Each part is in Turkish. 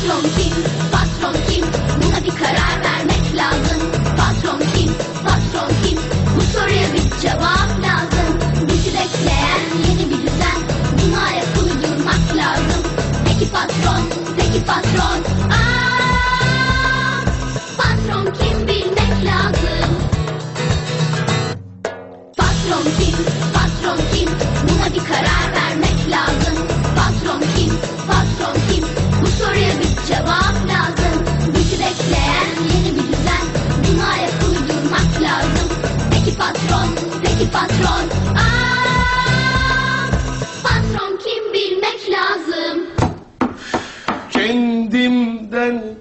Patron kim? Patron kim? Buna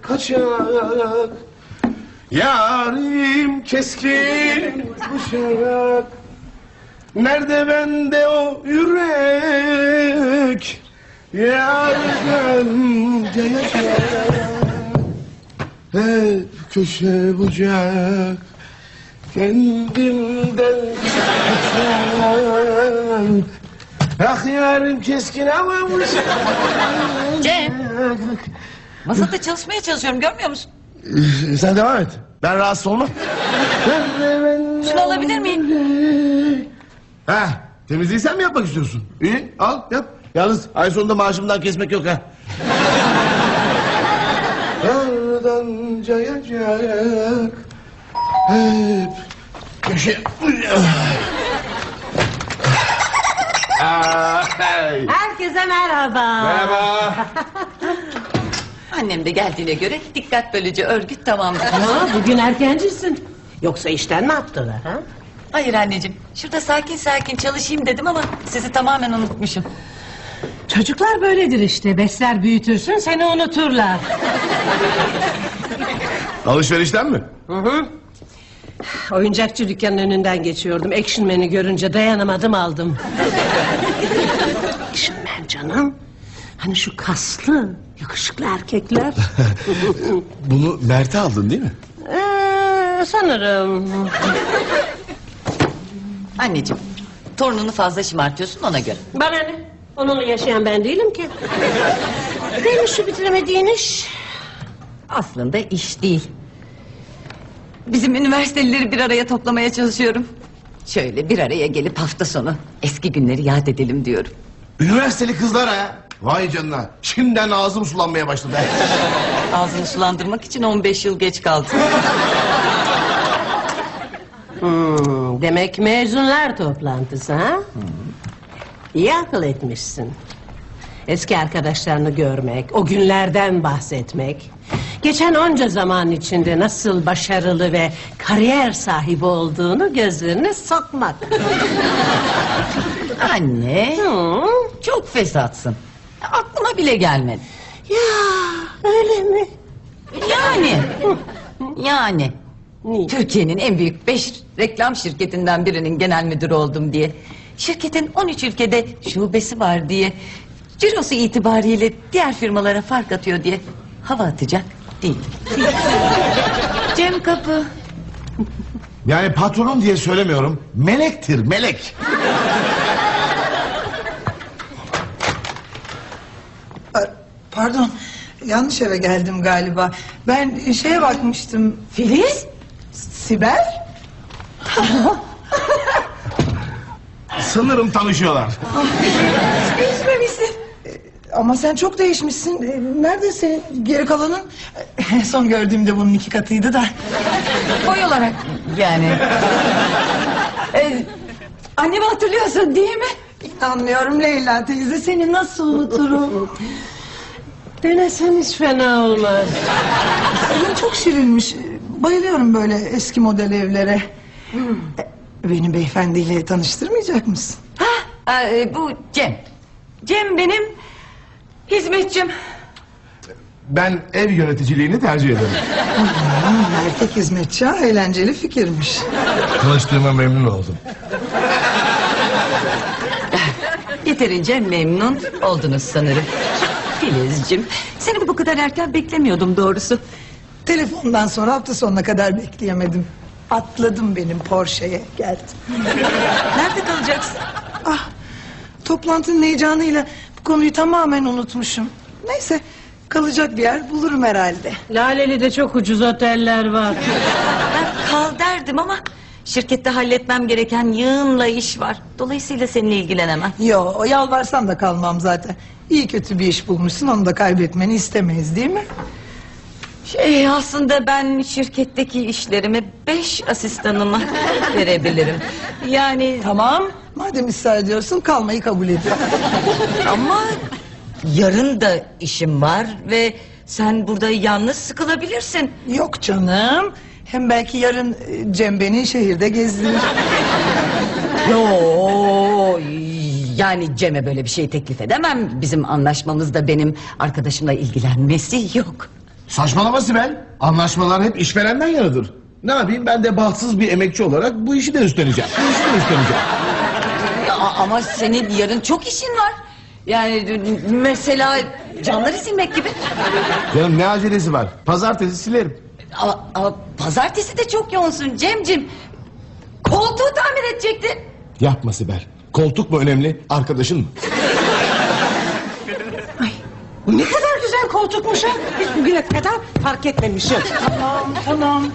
kaçak. Yarim keskin bıçak Nerede bende o yürek? Yardan cayacak Hep köşe bucak. Kendimden kaçak. Ah yarim keskin ama bıçak Cem. Masada çalışmaya çalışıyorum görmüyor musun? Sen devam et. Ben rahatsız olmam. Şunu alabilir miyim? Ha, temizliği sen mi yapmak istiyorsun? İyi, al yap. Yalnız ay sonunda maaşımdan kesmek yok ha. Cayacak hep köşe... Aa, hey. Herkese merhaba. Merhaba. Annem de geldiğine göre dikkat bölücü örgüt tamamdır. Aa, bugün erkencisin. Yoksa işten mi attılar ha? Hayır anneciğim şurada sakin sakin çalışayım dedim ama sizi tamamen unutmuşum. Çocuklar böyledir işte. Besler büyütürsün seni unuturlar. Alışverişten mi? Oyuncakçı dükkanının önünden geçiyordum. Action Man'i görünce dayanamadım aldım. Action Man canım. Hani şu kaslı, yakışıklı erkekler. Bunu Mert'e aldın değil mi? Ee, sanırım. Anneciğim torununu fazla şımartıyorsun ona göre. Bana ne? Onunla yaşayan ben değilim ki. Neymiş şu bitiremediğin iş? Aslında iş değil. Bizim üniversitelileri bir araya toplamaya çalışıyorum. Şöyle bir araya gelip hafta sonu eski günleri yad edelim diyorum. Üniversiteli kızlar ha. Vay canına. Şimdiden ağzım sulanmaya başladı. Ağzını sulandırmak için 15 yıl geç kaldım. Hmm, demek mezunlar toplantısı ha? İyi akıl etmişsin. Eski arkadaşlarını görmek, o günlerden bahsetmek... ...geçen onca zaman içinde nasıl başarılı ve kariyer sahibi olduğunu gözlerine sokmak. Anne Hı, çok fesatsın. Aklıma bile gelmedi. ya öyle mi? Yani. Yani. Niye? Türkiye'nin en büyük beş reklam şirketinden birinin genel müdürü oldum diye. Şirketin 13 ülkede şubesi var diye. Cirosu itibariyle diğer firmalara fark atıyor diye hava atacak değil. Cem Kapı. Yani patronum diye söylemiyorum. Melektir melek. Pardon, yanlış eve geldim galiba. Ben şeye bakmıştım. Filiz? Sibel? Sanırım tanışıyorlar. Değişmemişsin. Ee, Ama sen çok değişmişsin. Ee, Nerede senin geri kalanın? En son gördüğümde bunun iki katıydı da. Boy olarak yani. Ee, annemi hatırlıyorsun değil mi? İnanmıyorum Leyla teyze seni nasıl unuturum? Denesen hiç fena olmaz. Evin çok şirinmiş. Bayılıyorum böyle eski model evlere. Ee, Beni beyefendiyle tanıştırmayacak mısın? Ha, e, bu Cem. Cem benim hizmetçim. Ben ev yöneticiliğini tercih ederim. Aa, erkek hizmetçi ha, eğlenceli fikirmiş. Tanıştığıma memnun oldum. Yeterince memnun oldunuz sanırım. Filizcim, seni bu kadar erken beklemiyordum doğrusu. Telefondan sonra hafta sonuna kadar bekleyemedim. Atladım benim Porsche'ye geldim. Nerede kalacaksın? Ah toplantının heyecanıyla bu konuyu tamamen unutmuşum. Neyse Kalacak bir yer bulurum herhalde. Laleli'de çok ucuz oteller var. Ben kal derdim ama şirkette halletmem gereken yığınla iş var. Dolayısıyla seninle ilgilenemem. Yo yalvarsam da kalmam zaten. İyi kötü bir iş bulmuşsun onu da kaybetmeni istemeyiz değil mi? Şey aslında ben şirketteki işlerimi beş asistanıma verebilirim. Yani Tamam madem ısrar ediyorsun kalmayı kabul ediyorum. ama yarın da işim var ve sen burada yalnız sıkılabilirsin. Yok canım. Hem belki yarın e, Cem beni şehirde gezdirir. Yo yani Cem'e böyle bir şey teklif edemem. Bizim anlaşmamızda benim arkadaşımla ilgilenmesi yok. Saçmalama Sibel. Anlaşmalar hep işverenden yanıdır. Ne yapayım ben de bahtsız bir emekçi olarak bu işi de üstleneceğim. Bu işi de üstleneceğim. Ya, ama senin yarın çok işin var. Yani mesela camları silmek gibi. Canım ne acelesi var? Pazartesi silerim. Ama, ama pazartesi de çok yoğunsun Cemcim. Koltuğu tamir edecektin. Yapma Sibel. Koltuk mu önemli, arkadaşın mı? Bu ne kadar güzel koltukmuş ha. Hiç bugüne kadar fark etmemişim. tamam tamam.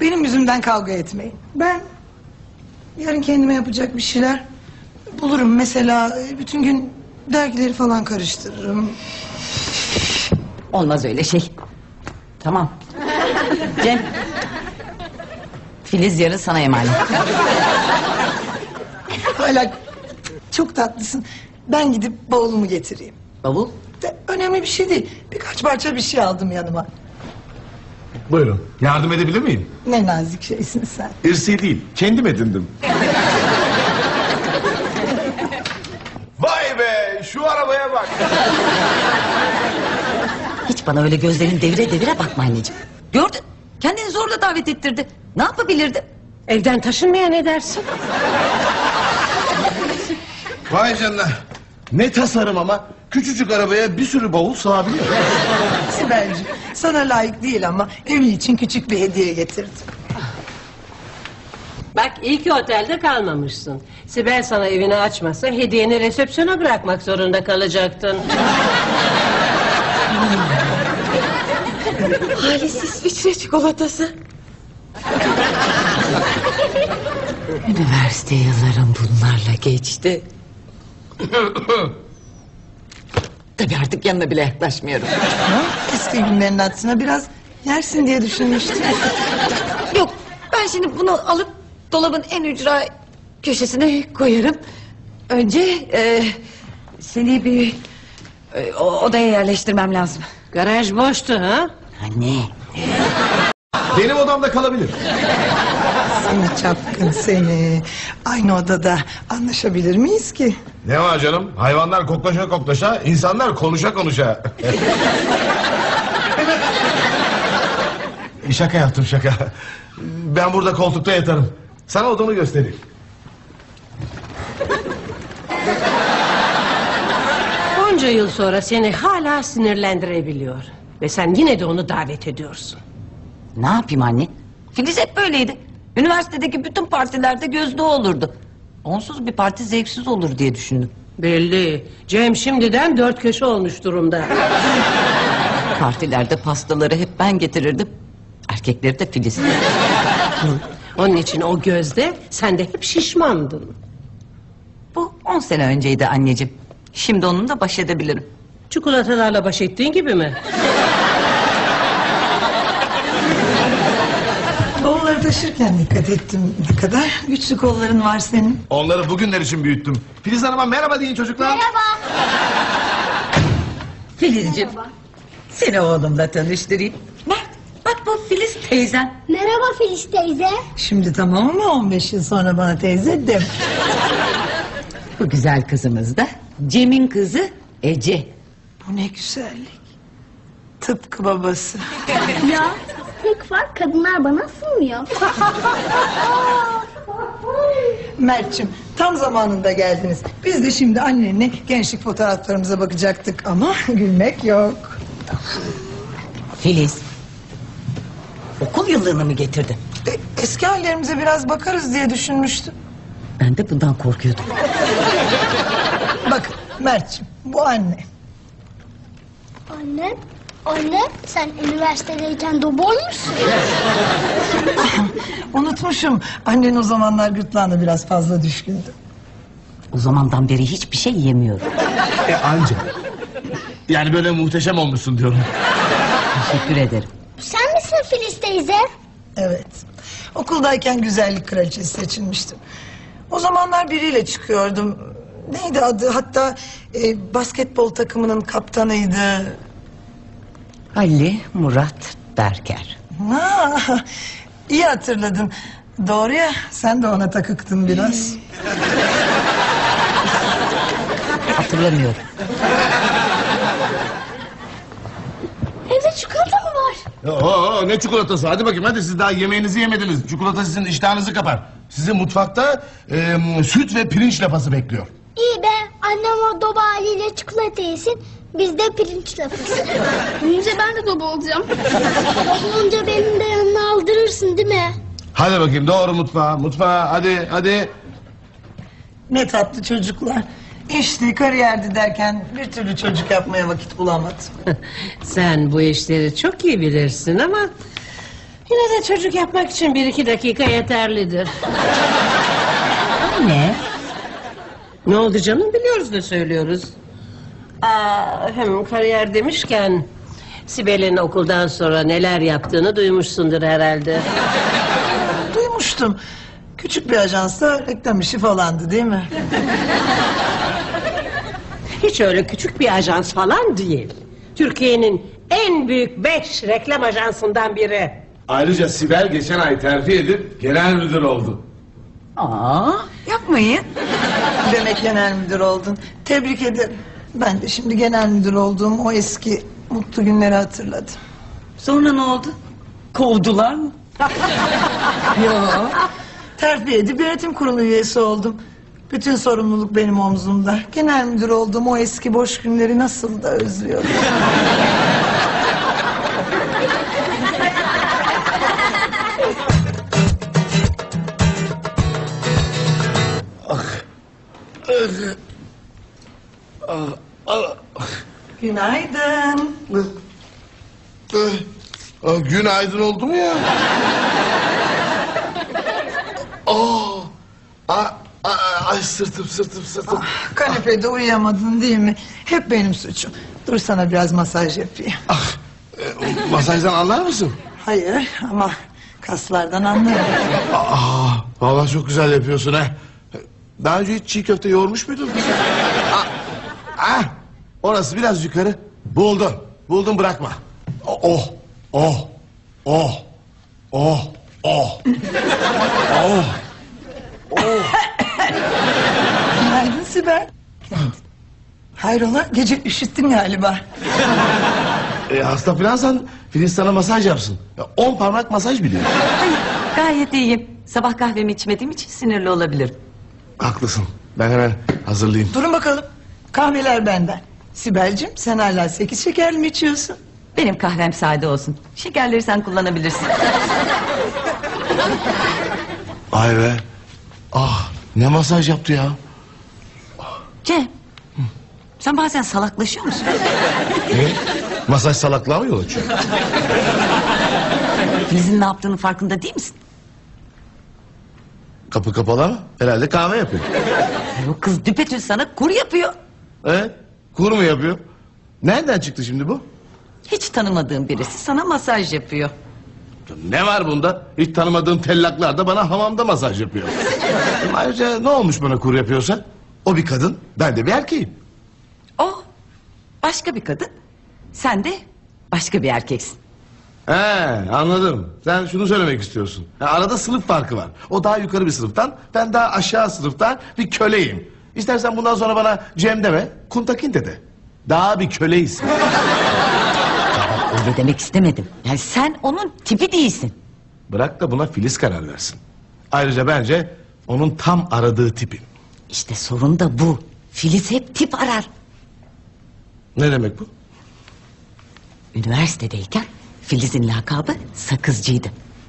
Benim yüzümden kavga etmeyin. Ben yarın kendime yapacak bir şeyler bulurum. Mesela e, bütün gün dergileri falan karıştırırım. Olmaz öyle şey. Tamam. Cem. Filiz yarın sana emanet. Hala çok tatlısın. Ben gidip bavulumu getireyim. Bavul. De, önemli bir şey değil. Birkaç parça bir şey aldım yanıma. Buyurun. Yardım edebilir miyim? Ne nazik şeysin sen. İrsi değil, kendim edindim. Vay be, şu arabaya bak. Hiç bana öyle gözlerin devire devire bakma anneciğim. Gördün. Kendini zorla davet ettirdi. Ne yapabilirdim? Evden taşınmaya ne dersin? Vay canına. Ne tasarım ama. Küçücük arabaya bir sürü bavul sığabiliyor. Sibelciğim sana layık değil ama evli için küçük bir hediye getirdim. Bak iyi ki otelde kalmamışsın. Sibel sana evini açmasa hediyeni resepsiyona bırakmak zorunda kalacaktın. Halis İsviçre çikolatası. Üniversite yıllarım bunlarla geçti. Tabii artık yanına bile yaklaşmıyorum. Ha? Eski günlerin hatırına biraz yersin diye düşünmüştüm. Yok ben şimdi bunu alıp dolabın en ücra köşesine koyarım. Önce e, seni bir e, o- odaya yerleştirmem lazım. Garaj boştu ha? Anne. Benim odamda kalabilir. Seni çapkın seni. Aynı odada anlaşabilir miyiz ki? Ne var canım? Hayvanlar koklaşa koklaşa, insanlar konuşa konuşa. şaka yaptım şaka. Ben burada koltukta yatarım. Sana odamı göstereyim. Onca yıl sonra seni hala sinirlendirebiliyor. Ve sen yine de onu davet ediyorsun. Ne yapayım anne? Filiz hep böyleydi. Üniversitedeki bütün partilerde gözde olurdu. Onsuz bir parti zevksiz olur diye düşündüm. Belli. Cem şimdiden dört köşe olmuş durumda. Partilerde pastaları hep ben getirirdim. Erkekleri de Filiz. Onun için o gözde sen de hep şişmandın. Bu on sene önceydi anneciğim. Şimdi onunla baş edebilirim. Çikolatalarla baş ettiğin gibi mi? Bavulları taşırken dikkat ettim. Ne kadar güçlü kolların var senin. Onları bugünler için büyüttüm. Filiz Hanım'a merhaba deyin çocuklar. Merhaba. Filizciğim. Seni oğlumla tanıştırayım. Mert bak bu Filiz teyzem. Merhaba Filiz teyze. Şimdi tamam mı 15 yıl sonra bana teyze dem. Bu güzel kızımız da Cem'in kızı Ece. Bu ne güzellik. Tıpkı babası. Ya tek fark kadınlar bana sığmıyor. Mert'cim tam zamanında geldiniz. Biz de şimdi annenle gençlik fotoğraflarımıza bakacaktık ama gülmek yok. Filiz. Okul yıllığını mı getirdin? E, eski hallerimize biraz bakarız diye düşünmüştüm. Ben de bundan korkuyordum. Bak Mert'cim bu anne. Anne Anne sen üniversitedeyken doboymuşsun. Unutmuşum. Annen o zamanlar gırtlağına biraz fazla düşkündü. O zamandan beri hiçbir şey yemiyorum. E anca. Yani böyle muhteşem olmuşsun diyorum. Teşekkür ederim. Sen misin Filiz teyze? Evet. Okuldayken güzellik kraliçesi seçilmiştim. O zamanlar biriyle çıkıyordum. Neydi adı? Hatta e, basketbol takımının kaptanıydı. Ali Murat Berker. Ha, iyi hatırladın. Doğru ya, sen de ona takıktın biraz. Hatırlamıyorum. Evde çikolata mı var? Oo, ne çikolatası? Hadi bakayım hadi siz daha yemeğinizi yemediniz. Çikolata sizin iştahınızı kapar. Sizi mutfakta e, süt ve pirinç lapası bekliyor. İyi be annem o doba haliyle çikolata yesin. Biz de pirinç lafız. Büyünce ben de doba olacağım. Olunca benim de yanına aldırırsın değil mi? Hadi bakayım doğru mutfağa. Mutfağa hadi hadi. Ne tatlı çocuklar. İşti, kariyerdi derken bir türlü çocuk yapmaya vakit bulamadım. Sen bu işleri çok iyi bilirsin ama... Yine de çocuk yapmak için bir iki dakika yeterlidir. Anne. Ne oldu canım biliyoruz da söylüyoruz. Aa, hem kariyer demişken... Sibel'in okuldan sonra neler yaptığını duymuşsundur herhalde. Duymuştum. Küçük bir ajansta reklam işi falandı değil mi? Hiç öyle küçük bir ajans falan değil. Türkiye'nin en büyük beş reklam ajansından biri. Ayrıca Sibel geçen ay terfi edip genel müdür oldu. Aa, yapmayın. Demek genel müdür oldun. Tebrik ederim. Ben de şimdi genel müdür olduğum o eski mutlu günleri hatırladım. Sonra ne oldu? Kovdular mı? Yok. Terfi edip yönetim kurulu üyesi oldum. Bütün sorumluluk benim omzumda. Genel müdür olduğum o eski boş günleri nasıl da özlüyorum. Günaydın. Aa, günaydın oldu mu ya? Aa, aa, aa, ay sırtım sırtım sırtım. Kanepede uyuyamadın değil mi? Hep benim suçum. Dur sana biraz masaj yapayım. Ah, e, masajdan anlar mısın? Hayır ama kaslardan anlarım. Aa, vallahi çok güzel yapıyorsun ha. Daha önce hiç çiğ köfte yoğurmuş muydun? Ah, ah, orası biraz yukarı. Buldun, buldun bırakma. Oh, oh, oh, oh, oh, oh. Günaydın Sibel. Hayrola gece üşüttün galiba. E, hasta filansan Filiz sana masaj yapsın. Ya, on parmak masaj biliyor. Gayet iyiyim. Sabah kahvemi içmediğim için sinirli olabilirim. Haklısın. Ben hemen hazırlayayım. Durun bakalım. Kahveler benden. Sibel'cim sen hala sekiz şekerli mi içiyorsun? Benim kahvem sade olsun. Şekerleri sen kullanabilirsin. Ay be. Ah ne masaj yaptı ya. Cem. Sen bazen salaklaşıyor musun? Ne? Masaj salaklığa mı yol açıyor? Filiz'in ne yaptığının farkında değil misin? Kapı kapalı ama herhalde kahve yapıyor. O kız düpedüz sana kur yapıyor. Evet. Kur mu yapıyor? Nereden çıktı şimdi bu? Hiç tanımadığın birisi sana masaj yapıyor. Ne var bunda? Hiç tanımadığım tellaklar da bana hamamda masaj yapıyor. Ayrıca ne olmuş bana kur yapıyorsa? O bir kadın, ben de bir erkeğim. O başka bir kadın. Sen de başka bir erkeksin. He anladım. Sen şunu söylemek istiyorsun. Ha, arada sınıf farkı var. O daha yukarı bir sınıftan, ben daha aşağı sınıftan bir köleyim. İstersen bundan sonra bana Cem deme, Kuntakinte de. Daha bir köleyiz. Öyle demek istemedim. Yani sen onun tipi değilsin. Bırak da buna Filiz karar versin. Ayrıca bence onun tam aradığı tipim. İşte sorun da bu. Filiz hep tip arar. Ne demek bu? Üniversitedeyken Filiz'in lakabı sakızcıydı.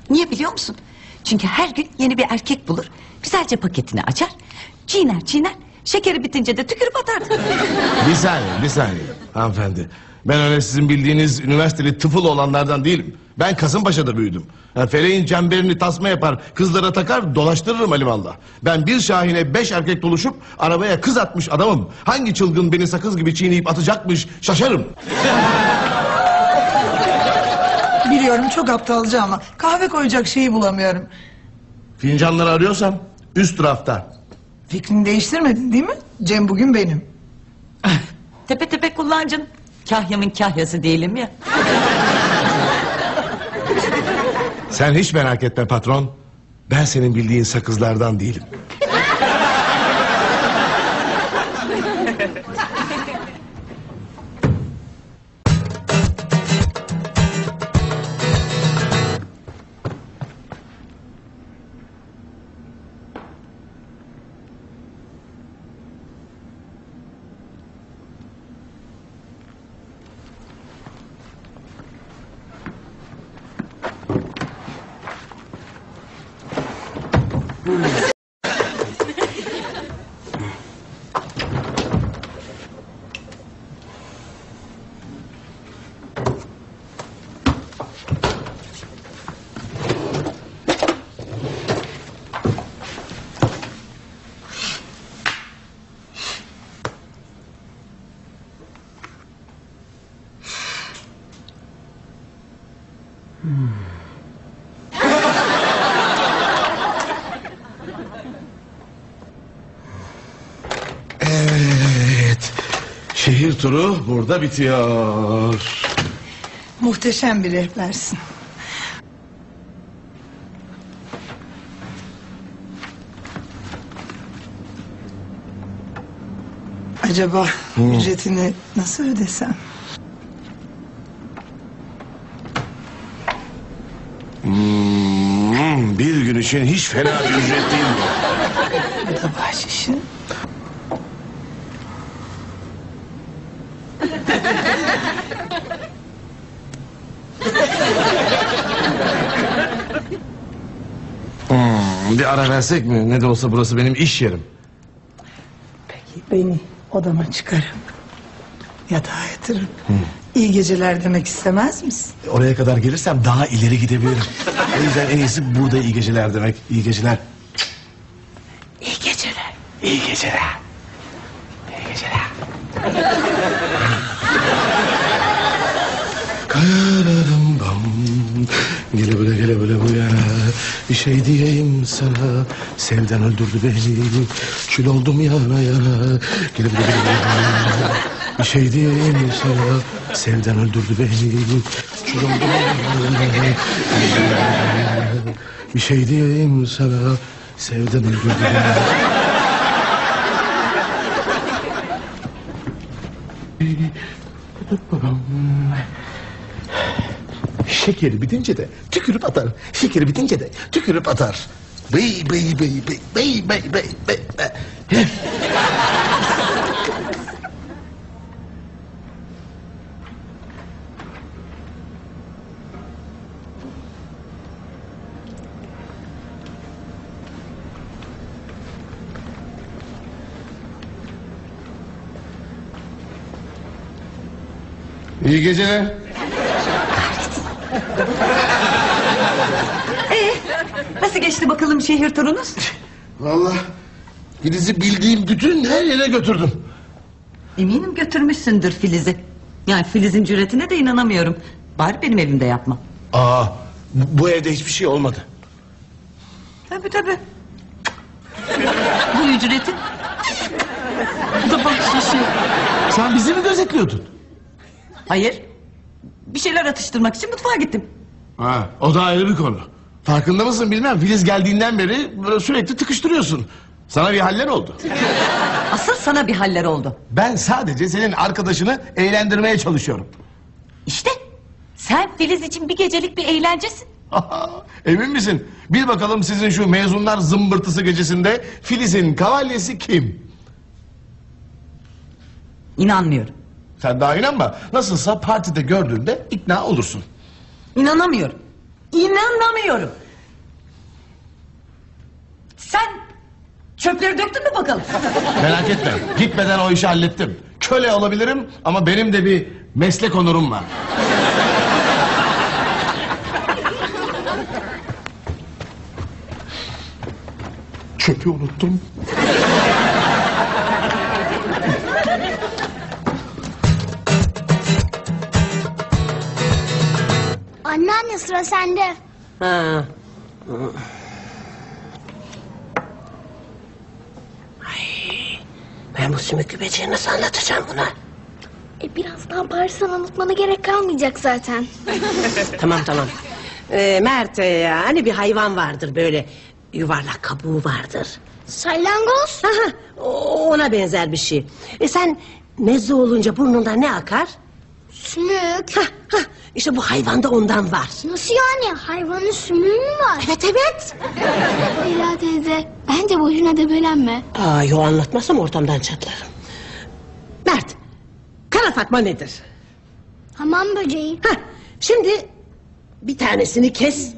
Niye biliyor musun? Çünkü her gün yeni bir erkek bulur. Güzelce paketini açar. Çiğner çiğner. Şekeri bitince de tükürüp atardı. Bir saniye, bir saniye hanımefendi. Ben öyle sizin bildiğiniz üniversiteli tıfıl olanlardan değilim. Ben Kasımpaşa'da büyüdüm. Yani feleğin çemberini tasma yapar, kızlara takar, dolaştırırım alimallah. Ben bir şahine beş erkek doluşup arabaya kız atmış adamım. Hangi çılgın beni sakız gibi çiğneyip atacakmış şaşarım. Biliyorum çok aptalca ama kahve koyacak şeyi bulamıyorum. Fincanları arıyorsam üst rafta. Fikrini değiştirmedin değil mi? Cem bugün benim. Tepe tepe kullancın. Kahyamın kahyası değilim ya. Sen hiç merak etme patron. Ben senin bildiğin sakızlardan değilim. Şehir turu burada bitiyor. Muhteşem bir rehbersin. Acaba ücretini nasıl ödesem? Hmm, bir gün için hiç fena bir ücret değil bu. Bu da bahşişin. Bir ara versek mi? Ne de olsa burası benim iş yerim. Peki beni odama çıkarıp yatağa yatırıp iyi geceler demek istemez misin? Oraya kadar gelirsem daha ileri gidebilirim. o yüzden en iyisi burada iyi geceler demek. İyi geceler. İyi geceler. İyi geceler. İyi geceler. Kararım bam Gele böyle gele böyle bu yana Bir şey diyeyim sana Sevden öldürdü beni Kül oldum yana yana Bir şey diyeyim sana Sevden öldürdü beni Kül oldum yana yana Bir şey diyeyim sana Sevden öldürdü beni Şekeri bitince de tükürüp atar. Şekeri bitince de tükürüp atar. Bey bey bey bey bey bey bey bey. bey. İyi geceler. Nasıl geçti bakalım şehir turunuz? Vallahi Filiz'i bildiğim bütün her yere götürdüm. Eminim götürmüşsündür Filiz'i. Yani Filiz'in cüretine de inanamıyorum. Bari benim evimde yapma. Aa, bu bu evde hiçbir şey olmadı. Tabii tabii. Bu ücretin. Bu da bahşişi. Sen bizi mi gözetliyordun? Hayır. Bir şeyler atıştırmak için mutfağa gittim. Ha, o da ayrı bir konu. Farkında mısın bilmem. Filiz geldiğinden beri böyle sürekli tıkıştırıyorsun. Sana bir haller oldu. Asıl sana bir haller oldu. Ben sadece senin arkadaşını eğlendirmeye çalışıyorum. İşte sen Filiz için bir gecelik bir eğlencesin. Emin misin? Bil bakalım sizin şu mezunlar zımbırtısı gecesinde Filiz'in kavalyesi kim? İnanmıyorum. Sen daha inanma. Nasılsa partide gördüğünde ikna olursun. İnanamıyorum. İnanamıyorum. Sen çöpleri döktün mü bakalım? Merak etme. Gitmeden o işi hallettim. Köle olabilirim ama benim de bir meslek onurum var. Çöpü unuttum. Anneanne sıra sende. Ha. Ay, ben bu sümüklü beceri nasıl anlatacağım buna? E birazdan Paris'ten anlatmana gerek kalmayacak zaten. tamam tamam. Ee, Mert e, hani bir hayvan vardır böyle yuvarlak kabuğu vardır. Salyangoz. Aha, o- ona benzer bir şey. E sen mezze olunca burnundan ne akar? Sümük. Hah, hah, işte bu hayvanda ondan var. Nasıl yani? Hayvanın sümüğü mü var? Evet evet. Leyla teyze bence boşuna debelenme. Aa, yo anlatmasam ortamdan çatlarım. Mert, kara fatma nedir? Hamam böceği. Hah, şimdi bir tanesini kes.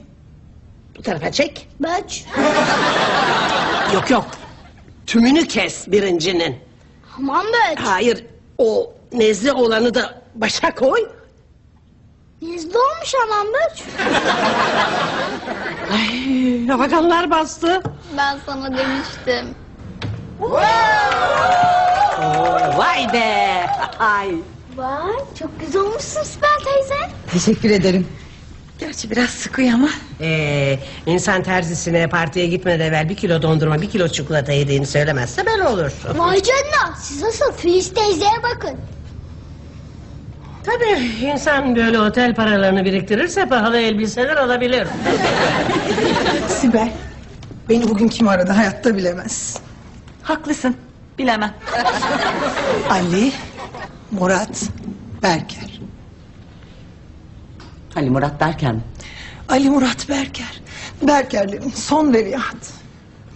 Bu tarafa çek. Böç. Yok yok. Tümünü kes birincinin. Hamam böç. Hayır, o nezle olanı da başa koy. Nezle olmuş hamam böç. Ay, hafakanlar bastı. Ben sana demiştim. Oo, vay be. Ay. Vay çok güzel olmuşsun Sibel teyze. Teşekkür ederim. Gerçi biraz sıkıyor ama. Ee, insan terzisine partiye gitmeden evvel bir kilo dondurma bir kilo çikolata yediğini söylemezse ben olur. Vay canına siz asıl Filiz teyzeye bakın. Tabii insan böyle otel paralarını biriktirirse pahalı elbiseler alabilir. Sibel. Beni bugün kim aradı hayatta bilemez. Haklısın. Bilemem. Ali, Murat, Berker. Ali Murat derken Ali Murat Berker. Berkerlerin son veliaht.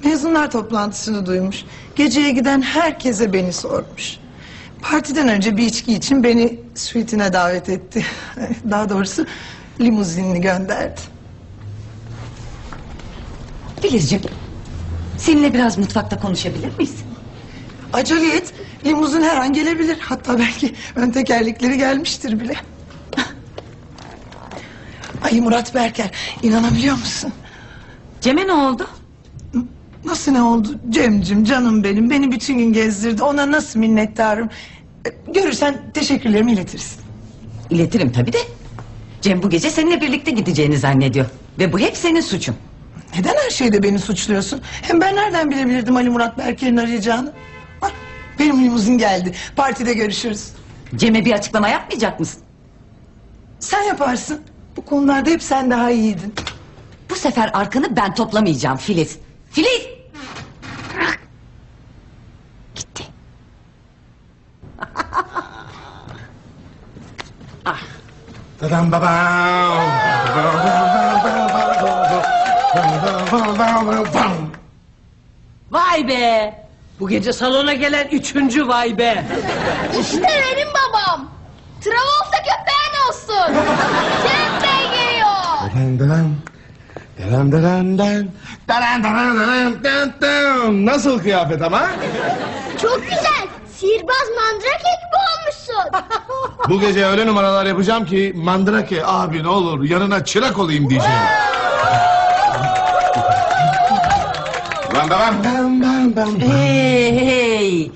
Mezunlar toplantısını duymuş. Geceye giden herkese beni sormuş. Partiden önce bir içki için beni suite'ine davet etti. Daha doğrusu limuzinini gönderdi. Filizciğim. Seninle biraz mutfakta konuşabilir miyiz? Acele et. Limuzin her an gelebilir. Hatta belki ön tekerlekleri gelmiştir bile. Ali Murat Berker. inanabiliyor musun? Cem'e ne oldu? Nasıl ne oldu Cemcim canım benim beni bütün gün gezdirdi ona nasıl minnettarım E, Görürsen teşekkürlerimi iletirsin İletirim tabii de. Cem bu gece seninle birlikte gideceğini zannediyor. Ve bu hep senin suçun. Neden her şeyde beni suçluyorsun Hem ben nereden bilebilirdim Ali Murat Berker'in arayacağını Bak benim limuzin geldi partide görüşürüz Cem'e bir açıklama yapmayacak mısın? Sen yaparsın Bu konularda hep sen daha iyiydin Bu sefer arkanı ben toplamayacağım Filiz. Filiz! Gitti. Tadam babam. Vay be. Bu gece salona gelen üçüncü vay be. İşte benim babam. Travolta köpeğin olsun. Cem Bey geliyor. Daran Daran daran daran daran daran. Nasıl kıyafet ama? Çok güzel. Sihirbaz mandrake gibi olmuşsun. Bu gece öyle numaralar yapacağım ki Mandrake abi ne olur yanına çırak olayım diyeceğim. Bam bam bam bam bam. Hey hey.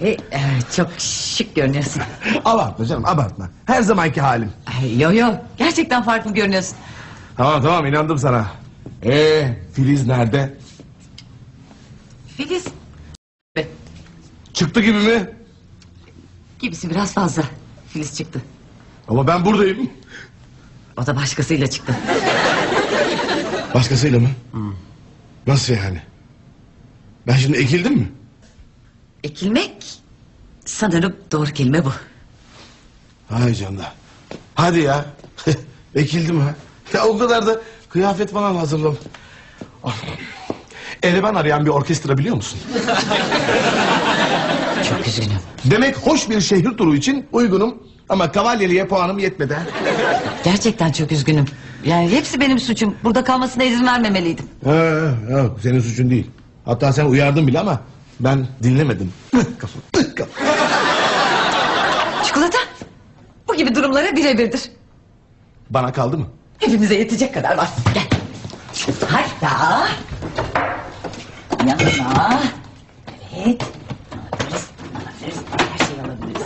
Hey, e, çok şık görünüyorsun. Abartma canım abartma. Her zamanki halim. Ay, yo yo gerçekten farklı görünüyorsun. Tamam tamam inandım sana. Ee Filiz nerede? Filiz. Çıktı gibi mi? Gibisi biraz fazla. Filiz çıktı. Ama ben buradayım. O da başkasıyla çıktı. Başkasıyla mı? Nasıl yani? Ben şimdi ekildim mi? Ekilmek sanırım doğru kelime bu. Hay canına. Hadi ya. Ekildim ha. Ya o kadar da kıyafet falan hazırlam. Ah. Eleban arayan bir orkestra biliyor musun? Çok üzgünüm. Demek hoş bir şehir turu için uygunum. Ama kavalyeliğe puanım yetmedi. ha. Gerçekten çok üzgünüm. Yani hepsi benim suçum. Burada kalmasına izin vermemeliydim. Ha, yok senin suçun değil. Hatta sen uyardın bile ama ben dinlemedim. Kafa, kafa. Çikolata bu gibi durumlara birebirdir. Bana kaldı mı? Hepimize yetecek kadar var. Gel. Hatta yanına evet alabiliriz, alabiliriz. Her şeyi alabiliriz.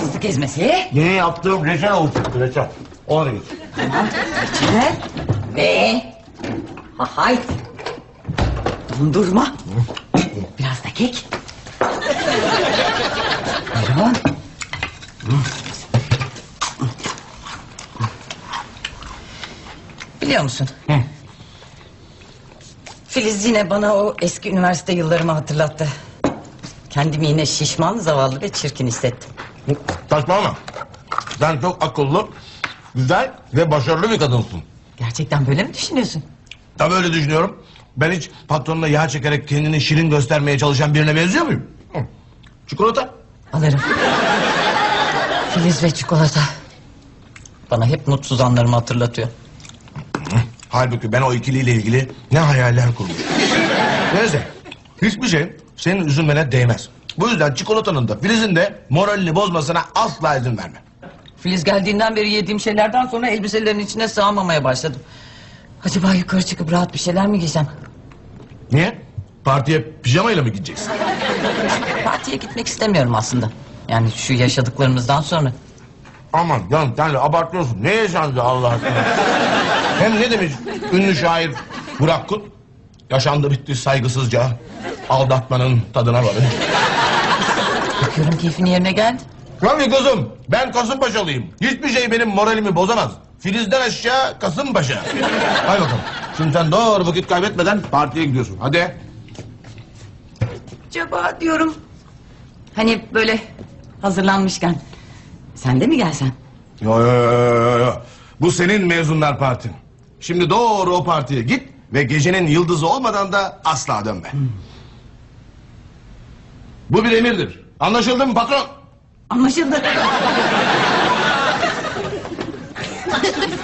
Fıstık ezmesi. yeni yaptığım reçel olacak reçel. Ona git. Tamam. Reçel. Ve ha hay. Dondurma. Biraz da kek. Buyurun. Biliyor musun? Filiz yine bana o eski üniversite yıllarımı hatırlattı. Kendimi yine şişman, zavallı ve çirkin hissettim. Saçmalama. Sen çok akıllı, güzel ve başarılı bir kadınsın. Gerçekten böyle mi düşünüyorsun? Tabii öyle düşünüyorum. Ben hiç patronuna yağ çekerek kendini şirin göstermeye çalışan birine benziyor muyum? Hı. Çikolata? Alırım. Filiz ve çikolata. Bana hep mutsuz anlarımı hatırlatıyor. Halbuki ben o ikiliyle ilgili ne hayaller kurmuşum. Neyse. Hiçbir şey senin üzülmene değmez. Bu yüzden çikolatanın da Filiz'in de moralini bozmasına asla izin verme. Filiz geldiğinden beri yediğim şeylerden sonra elbiselerin içine sığamamaya başladım. Acaba yukarı çıkıp rahat bir şeyler mi giysem? Niye? Partiye pijamayla mı gideceksin? Partiye gitmek istemiyorum aslında. Yani şu yaşadıklarımızdan sonra. Aman canım sen de abartıyorsun. Ne yaşandı Allah aşkına? Hem ne demiş ünlü şair Burak Kut? Yaşandı bitti saygısızca. Aldatmanın tadına varın. Bakıyorum keyfin yerine geldi. Tabii kızım ben Kasımpaşalıyım. Hiçbir şey benim moralimi bozamaz. Filiz'den aşağı Kasımpaşa. Hadi bakalım. Şimdi sen doğru vakit kaybetmeden partiye gidiyorsun. Hadi. Acaba diyorum. Hani böyle hazırlanmışken. Sen de mi gelsen? Yo, yo, yo, yo, yo. Bu senin mezunlar partin. Şimdi doğru o partiye git ve gecenin yıldızı olmadan da asla dönme. Bu bir emirdir. Anlaşıldı mı patron? Anlaşıldı.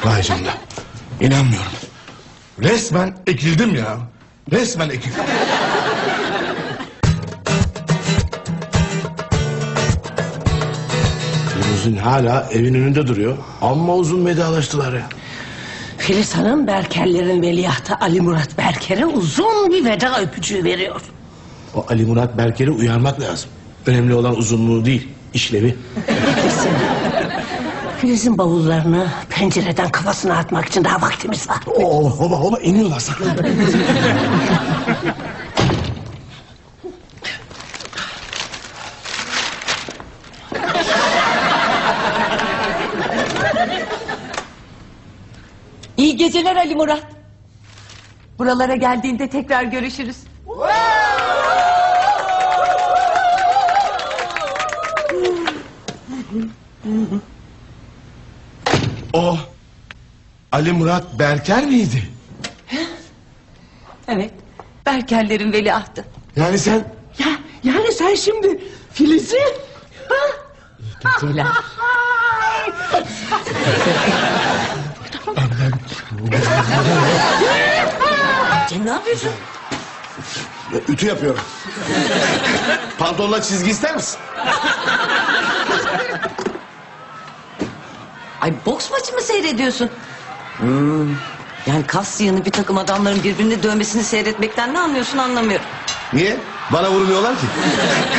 Vay canına. İnanmıyorum. Resmen ekildim ya. Resmen ekildim. Limuzin hala evin önünde duruyor. Amma uzun vedalaştılar ya. Filiz Hanım Berkerlerin veliahtı Ali Murat Berker'e uzun bir veda öpücüğü veriyor. O Ali Murat Berker'i uyarmak lazım. Önemli olan uzunluğu değil, işlevi. Kesin. Filiz'in bavullarını pencereden kafasına atmak için daha vaktimiz var. Oo, hoba hoba iniyorlar saklan. geceler Ali Murat. Buralara geldiğinde tekrar görüşürüz. O Ali Murat Berker miydi? Evet. Berkerlerin veliahtı. Yani sen Ya, yani sen şimdi Filiz'i... Geceler. Cem ne yapıyorsun? ütü yapıyorum. Pantolonla çizgi ister misin? Ay boks maçı mı seyrediyorsun? Hmm. Yani kas yığını bir takım adamların birbirini dövmesini seyretmekten ne anlıyorsun anlamıyorum. Niye? Bana vurmuyorlar ki.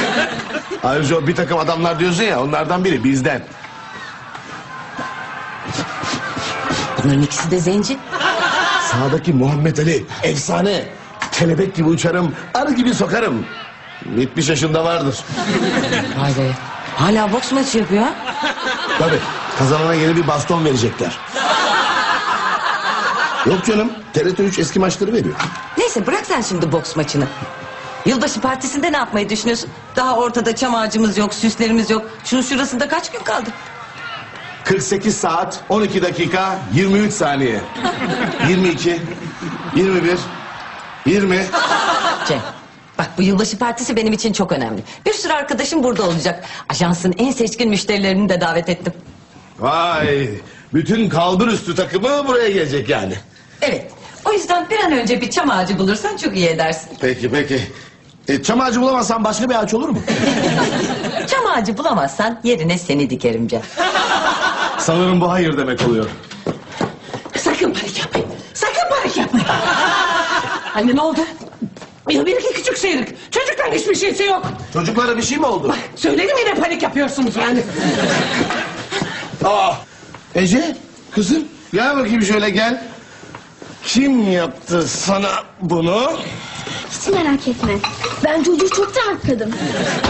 Ayrıca bir takım adamlar diyorsun ya onlardan biri bizden. Bunların ikisi de zenci. Sağdaki Muhammed Ali efsane. Kelebek gibi uçarım, arı gibi sokarım. 70 yaşında vardır. Vay be. Hala boks maçı yapıyor ha? Tabii kazanana yeni bir baston verecekler. Yok canım TRT 3 eski maçları veriyor. Neyse bırak sen şimdi boks maçını. Yılbaşı partisinde ne yapmayı düşünüyorsun? Daha ortada çam ağacımız yok, süslerimiz yok. Şunun şurasında kaç gün kaldı? 48 saat 12 dakika 23 saniye. 22 21 20 Cem. Bak bu yılbaşı partisi benim için çok önemli. Bir sürü arkadaşım burada olacak. Ajansın en seçkin müşterilerini de davet ettim. Vay bütün kalbur üstü takımı buraya gelecek yani. Evet. O yüzden bir an önce bir çam ağacı bulursan çok iyi edersin. Peki peki. E, çam ağacı bulamazsan başka bir ağaç olur mu? Çam ağacı bulamazsan yerine seni dikerim Cem. Sanırım bu hayır demek oluyor. Sakın panik yapmayın. Sakın panik yapmayın. Anne ne oldu? Bir, bir iki küçük sıyrık. Çocukların hiçbir şeysi yok. Çocuklara bir şey mi oldu? Söyledim yine panik yapıyorsunuz yani. Aa, Ece kızım gel bakayım şöyle gel. Kim yaptı sana bunu? Hiç merak etme. Ben çocuğu çoktan atladım.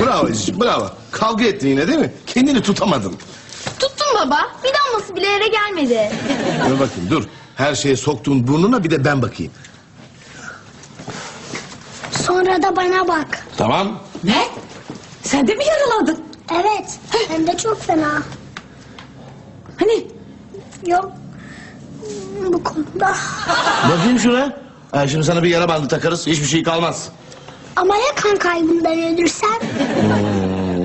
Bravo Ececiğim bravo. Kavga ettin yine değil mi? Kendini tutamadın. Baba. Bir damlası bile yere gelmedi. Dur bakayım dur. Her şeye soktuğun burnuna bir de ben bakayım. Sonra da bana bak. Tamam. Ne? Sen de mi yaralandın? Evet. Hem de çok fena. Hani Yok. Bu konuda. Bakayım şuna. Ha, şimdi sana bir yara bandı takarız. Hiçbir şey kalmaz. Ama ya kan kaybından ölürsem?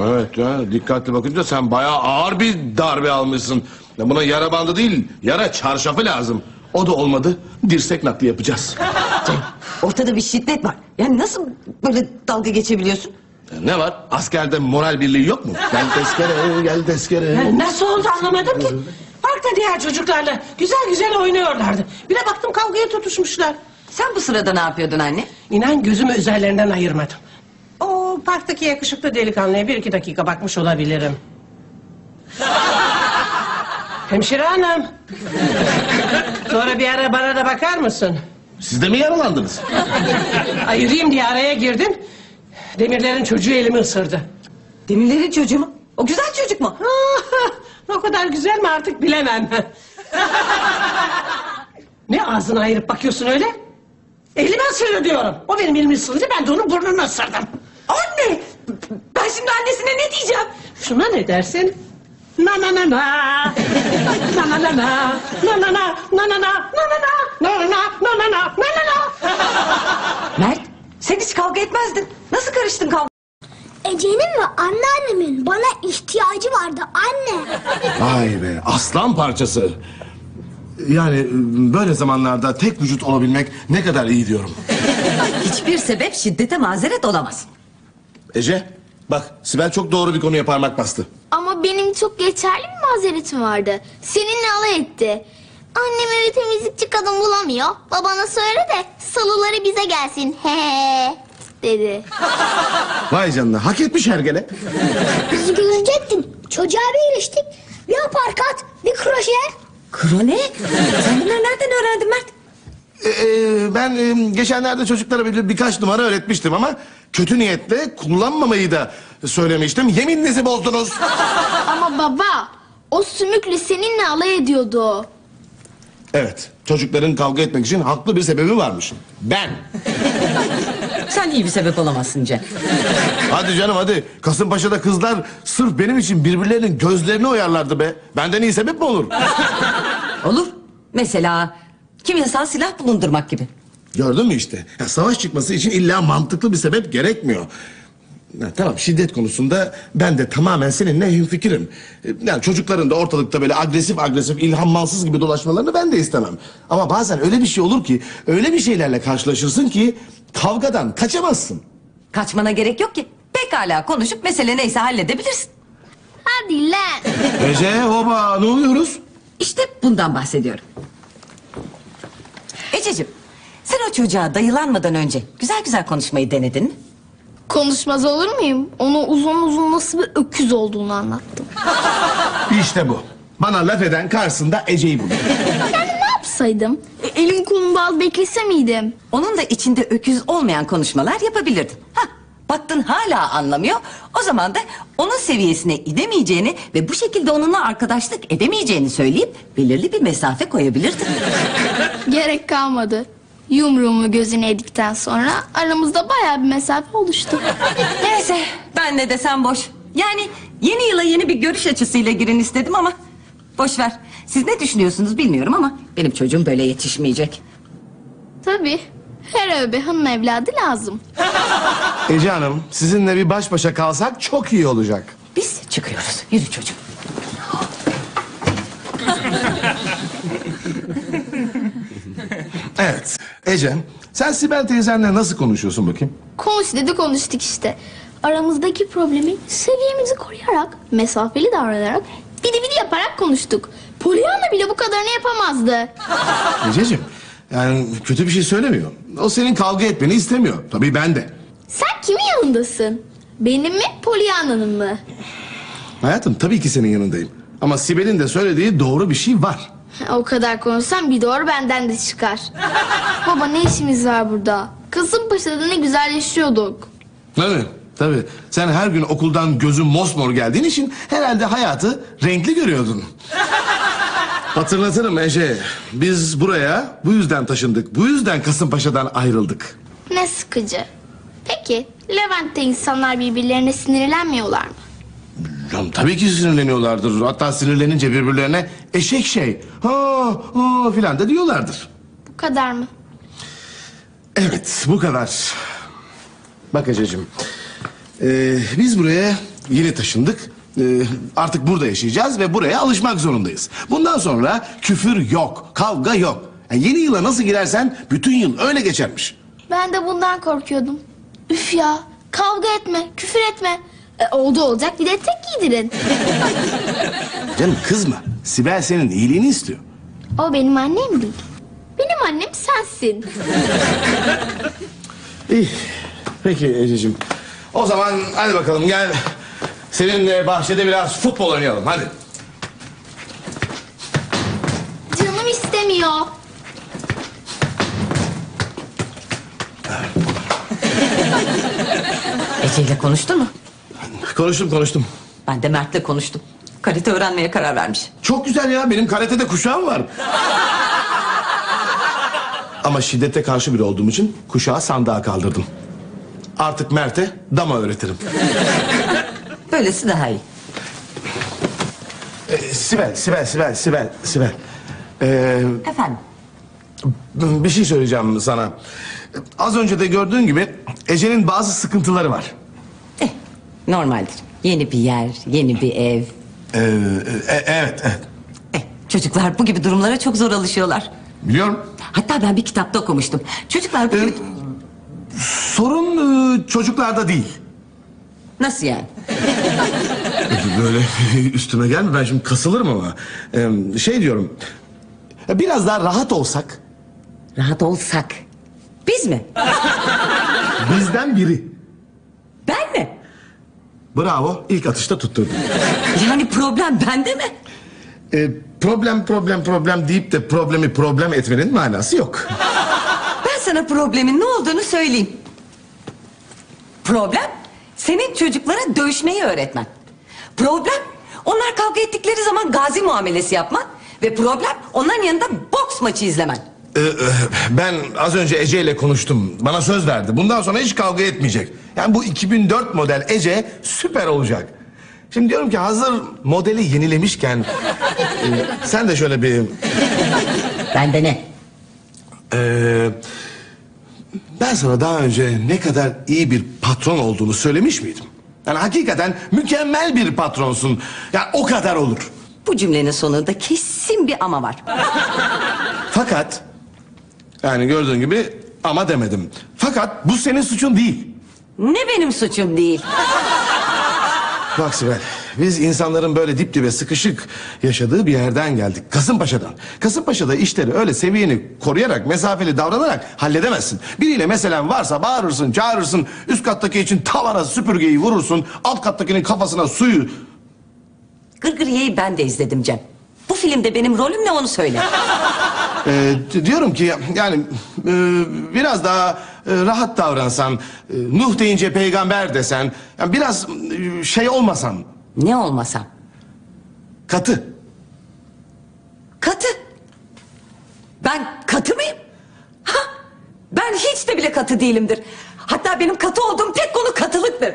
Evet ya dikkatli bakınca sen bayağı ağır bir darbe almışsın. Ya Buna yara bandı değil yara çarşafı lazım. O da olmadı dirsek nakli yapacağız. Cem ortada bir şiddet var. Yani nasıl böyle dalga geçebiliyorsun? Ya Ne var askerde moral birliği yok mu? Gel tezkere gel tezkere. Nasıl oldu anlamadım ki. Parkta diğer çocuklarla güzel güzel oynuyorlardı. Bir de baktım kavgaya tutuşmuşlar. Sen bu sırada ne yapıyordun anne? İnan gözümü üzerlerinden ayırmadım. O parktaki yakışıklı delikanlıya bir iki dakika bakmış olabilirim. Hemşire hanım. Sonra bir ara bana da bakar mısın? Siz de mi yaralandınız? Ayırayım diye araya girdim. Demirlerin çocuğu elimi ısırdı. Demirlerin çocuğu mu? O güzel çocuk mu? o kadar güzel mi artık bilemem. ne ağzını ayırıp bakıyorsun öyle? Elimi ısırdı diyorum. O benim elimi ısırdı ben de onun burnunu ısırdım. Ben şimdi annesine ne diyeceğim? Şuna ne dersin? Na na na na. Na na na na. Na na na. Na na na. Na na na. Na na na. Na na na. Na na na. Mert sen hiç kavga etmezdin. Nasıl karıştın kavga? Ece'nin ve anneannemin bana ihtiyacı vardı anne. Vay be aslan parçası. Yani böyle zamanlarda tek vücut olabilmek ne kadar iyi diyorum. Hiçbir sebep şiddete mazeret olamaz. Ece bak Sibel çok doğru bir konuya parmak bastı. Ama benim çok geçerli bir mazeretim vardı. Seninle alay etti. Annem evi temizlikçi kadın bulamıyor. Babana söyle de salıları bize gelsin. He dedi. Vay canına hak etmiş hergele. Bizi görecektin. Çocuğa bir iliştik. Bir aparkat, bir kroşe. Krone? Sen bunları nereden öğrendin Mert? Ee, ben e, geçenlerde çocuklara bir, birkaç numara öğretmiştim ama kötü niyetle kullanmamayı da söylemiştim. Yemininizi bozdunuz. Ama baba, o sümüklü seninle alay ediyordu. Evet çocukların kavga etmek için haklı bir sebebi varmış. Ben. Sen iyi bir sebep olamazsın Cem. Hadi canım hadi. Kasımpaşa'da kızlar sırf benim için birbirlerinin gözlerini oyarlardı be. Benden iyi sebep mi olur? Olur. Mesela kimyasal silah bulundurmak gibi. Gördün mü işte? Ya, savaş çıkması için illa mantıklı bir sebep gerekmiyor. Ya, tamam şiddet konusunda ben de tamamen seninle hemfikirim. Yani çocukların da ortalıkta böyle agresif agresif ilhammansız gibi dolaşmalarını ben de istemem. Ama bazen öyle bir şey olur ki öyle bir şeylerle karşılaşırsın ki kavgadan kaçamazsın. Kaçmana gerek yok ki. Pekala konuşup mesele neyse halledebilirsin. Hadi lan. Ece hoba ne oluyoruz? İşte bundan bahsediyorum. Ececiğim sen o çocuğa dayılanmadan önce güzel güzel konuşmayı denedin mi? Konuşmaz olur muyum? Ona uzun uzun nasıl bir öküz olduğunu anlattım. İşte bu. Bana laf eden karşısında Ece'yi bulur. Yani ne yapsaydım? E, elim kolum bağlı beklese miydim? Onun da içinde öküz olmayan konuşmalar yapabilirdin. Hah, baktın hala anlamıyor. O zaman da onun seviyesine inemeyeceğini ve bu şekilde onunla arkadaşlık edemeyeceğini söyleyip belirli bir mesafe koyabilirdin. Gerek kalmadı. Yumruğumu gözüne edikten sonra aramızda bayağı bir mesafe oluştu. Neyse ben ne desem boş. Yani yeni yıla yeni bir görüş açısıyla girin istedim ama boş ver. Siz ne düşünüyorsunuz bilmiyorum ama benim çocuğum böyle yetişmeyecek. Tabii. Her eve bir hanım evladı lazım. Ece Hanım sizinle bir baş başa kalsak çok iyi olacak. Biz çıkıyoruz. Yürü çocuğum. Evet Ece Sen Sibel teyzenle nasıl konuşuyorsun bakayım? Konuş dedi konuştuk işte. Aramızdaki problemi seviyemizi koruyarak, mesafeli davranarak, bidi bidi yaparak konuştuk. Pollyanna bile bu kadarını yapamazdı. Ececiğim yani kötü bir şey söylemiyor. O senin kavga etmeni istemiyor. Tabii ben de. Sen kimin yanındasın? Benim mi, Pollyanna'nın mı? Hayatım tabii ki senin yanındayım. Ama Sibel'in de söylediği doğru bir şey var. O kadar konuşsam bir doğru benden de çıkar. Baba ne işimiz var burada? Kasımpaşa'da ne güzel yaşıyorduk. Tabii tabii. Sen her gün okuldan gözün mosmor geldiğin için herhalde hayatı renkli görüyordun. Hatırlatırım Ece. Biz buraya bu yüzden taşındık. Bu yüzden Kasımpaşa'dan ayrıldık. Ne sıkıcı. Peki Levent'te insanlar birbirlerine sinirlenmiyorlar mı? Canım, tabii ki sinirleniyorlardır. Hatta sinirlenince birbirlerine eşek şey, ha, ha filan da diyorlardır. Bu kadar mı? Evet, bu kadar. Bak Ececiğim, ee, biz buraya yeni taşındık. Ee, artık burada yaşayacağız ve buraya alışmak zorundayız. Bundan sonra küfür yok, kavga yok. Yani yeni yıla nasıl girersen bütün yıl öyle geçermiş. Ben de bundan korkuyordum. Üf ya kavga etme, küfür etme. E, oldu olacak bir de tek giydirin. Canım kızma, Sibel senin iyiliğini istiyor. O benim annem değil. Benim annem sensin. İyi, peki Ececiğim. O zaman hadi bakalım gel. Seninle bahçede biraz futbol oynayalım hadi. Canım istemiyor. Ece ile konuştun mu? Konuştum konuştum. Ben de Mert'le konuştum. Karate öğrenmeye karar vermiş. Çok güzel ya benim karatede kuşağım var. Ama şiddete karşı biri olduğum için kuşağı sandığa kaldırdım. Artık Mert'e dama öğretirim. Böylesi daha iyi. Ee, Sibel, Sibel, Sibel, Sibel, Sibel. Ee, Efendim? bir şey söyleyeceğim sana. Az önce de gördüğün gibi Ece'nin bazı sıkıntıları var. Normaldir. Yeni bir yer, yeni bir ev. Ee, e- evet, evet. Eh, çocuklar bu gibi durumlara çok zor alışıyorlar. Biliyorum. Hatta ben bir kitapta okumuştum. Çocuklar bu Ee, gibi... sorun e, çocuklarda değil. Nasıl yani? Böyle üstüme gelme ben şimdi kasılırım ama. Ee, şey diyorum. Biraz daha rahat olsak Rahat olsak. Biz mi? bizden biri. Bravo ilk atışta tutturdun. Yani problem bende mi? Ee, problem problem problem deyip de problemi problem etmenin manası yok. Ben sana problemin ne olduğunu söyleyeyim. Problem senin çocuklara dövüşmeyi öğretmen. Problem onlar kavga ettikleri zaman gazi muamelesi yapman. Ve problem onların yanında boks maçı izlemen. Ee, ben az önce Ece ile konuştum. Bana söz verdi. Bundan sonra hiç kavga etmeyecek. Yani bu 2004 model Ece süper olacak. Şimdi diyorum ki hazır modeli yenilemişken... e, sen de şöyle bir... Bende ne? Ee, ben sana daha önce ne kadar iyi bir patron olduğunu söylemiş miydim? Yani hakikaten mükemmel bir patronsun. Ya o kadar olur. Bu cümlenin sonunda kesin bir ama var. Fakat yani gördüğün gibi ama demedim. Fakat bu senin suçun değil. Ne benim suçum değil. Bak Sibel, biz insanların böyle dip dibe sıkışık yaşadığı bir yerden geldik. Kasımpaşa'dan. Kasımpaşa'da işleri öyle seviyeni koruyarak, mesafeli davranarak halledemezsin. Biriyle meselen varsa bağırırsın, çağırırsın. Üst kattaki için tavana süpürgeyi vurursun. Alt kattakinin kafasına suyu... Gırgırye'yi ben de izledim Cem. Bu filmde benim rolüm ne onu söyle. Ee, di- diyorum ki yani e, biraz daha rahat davransan, e, Nuh deyince peygamber desen, yani biraz e, şey olmasan, Ne olmasam. katı. Katı. Ben katı mıyım? Ha? Ben hiç de bile katı değilimdir. Hatta benim katı olduğum tek konu katılıktır.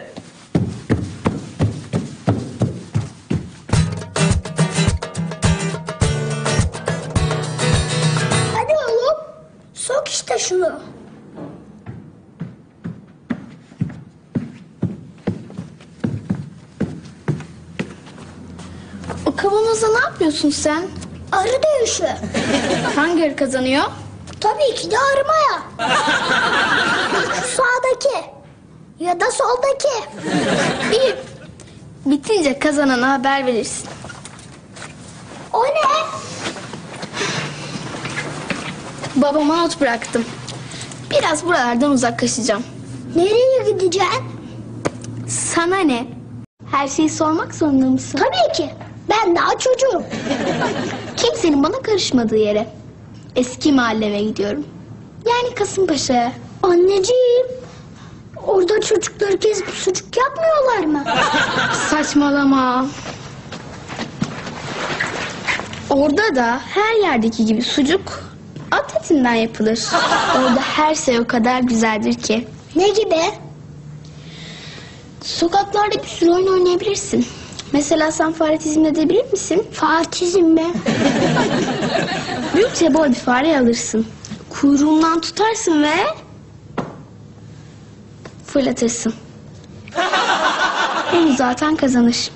Hadi oğlum. Sok işte şunu. O kavanozda ne yapıyorsun sen? Arı dövüşü. Hangi arı kazanıyor? Tabii ki de arımaya. Şu sağdaki. Ya da soldaki. İyi. Bitince kazanana haber verirsin. O ne? Babama not bıraktım. Biraz buralardan uzaklaşacağım. Nereye gideceksin? Sana ne? Her şeyi sormak zorunda mısın? Tabii ki. Ben daha çocuğum. Kimsenin bana karışmadığı yere. Eski mahalleme gidiyorum. Yani Kasımpaşa'ya. Anneciğim. Orada çocukları kesip sucuk yapmıyorlar mı? Saçmalama. Orada da her yerdeki gibi sucuk at etinden yapılır. Orada her şey o kadar güzeldir ki. Ne gibi? Sokaklarda bir sürü oyun oynayabilirsin. Mesela sen fare tizim edebilir misin? Fatih'im mi? Büyükçe boy bir fare alırsın. Kuyruğundan tutarsın ve fırlatırsın. En zaten kazanır.